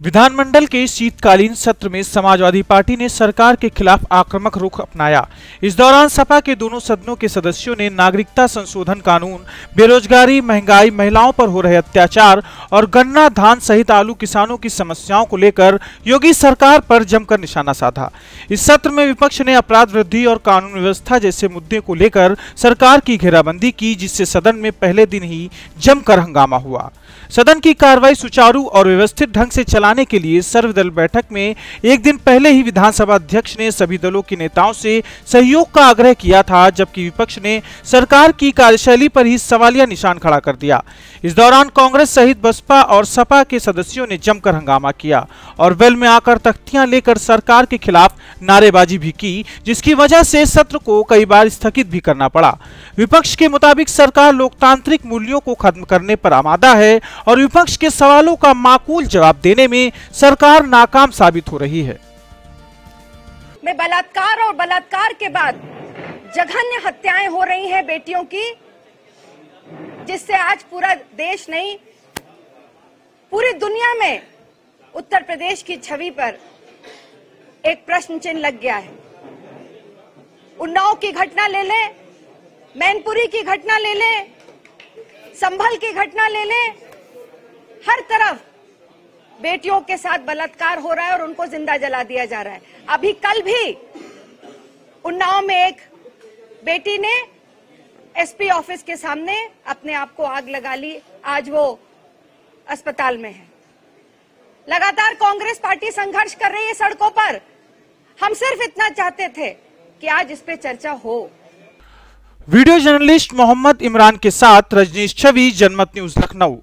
विधानमंडल के शीतकालीन सत्र में समाजवादी पार्टी ने सरकार के खिलाफ आक्रामक रुख अपनाया। इस दौरान सपा के दोनों सदनों के सदस्यों ने नागरिकता संशोधन कानून, बेरोजगारी, महँगाई, महिलाओं पर हो रहे अत्याचार और गन्ना, धान सहित आलू किसानों की समस्याओं को लेकर योगी सरकार पर जमकर निशाना साधा। इस सत्र में विपक्ष ने अपराध वृद्धि और कानून व्यवस्था जैसे मुद्दे को लेकर सरकार की घेराबंदी की, जिससे सदन में पहले दिन ही जमकर हंगामा हुआ। सदन की कार्रवाई सुचारू और व्यवस्थित ढंग से चलाने के लिए सर्वदल बैठक में एक दिन पहले ही विधानसभा अध्यक्ष ने सभी दलों के नेताओं से सहयोग का आग्रह किया था, जबकि विपक्ष ने सरकार की कार्यशैली पर ही सवालिया निशान खड़ा कर दिया। इस दौरान कांग्रेस सहित बसपा और सपा के सदस्यों ने जमकर हंगामा किया और वेल में आकर तख्तियाँ लेकर सरकार के खिलाफ नारेबाजी भी की, जिसकी वजह से सत्र को कई बार स्थगित भी करना पड़ा। विपक्ष के मुताबिक सरकार लोकतांत्रिक मूल्यों को खत्म करने पर आमादा है और विपक्ष के सवालों का माकूल जवाब देने में सरकार नाकाम साबित हो रही है। में बलात्कार और बलात्कार के बाद जघन्य हत्याएँ हो रही हैं बेटियों की, जिससे आज पूरा देश नहीं, पूरी दुनिया में उत्तर प्रदेश की छवि पर एक प्रश्न चिन्ह लग गया है। उन्नाव की घटना ले ले, मैनपुरी की घटना ले लें, संभल की घटना ले ले हर तरफ़ बेटियों के साथ बलात्कार हो रहा है और उनको ज़िंदा जला दिया जा रहा है। अभी कल भी उन्नाव में एक बेटी ने एसपी ऑफ़िस के सामने अपने आप को आग लगा ली। आज वो अस्पताल में है। लगातार कांग्रेस पार्टी संघर्ष कर रही है सड़कों पर। हम सिर्फ़ इतना चाहते थे कि आज इस पे चर्चा हो। वीडियो जर्नलिस्ट मोहम्मद इमरान के साथ रजनीश छवि, जनमत न्यूज़ लखनऊ।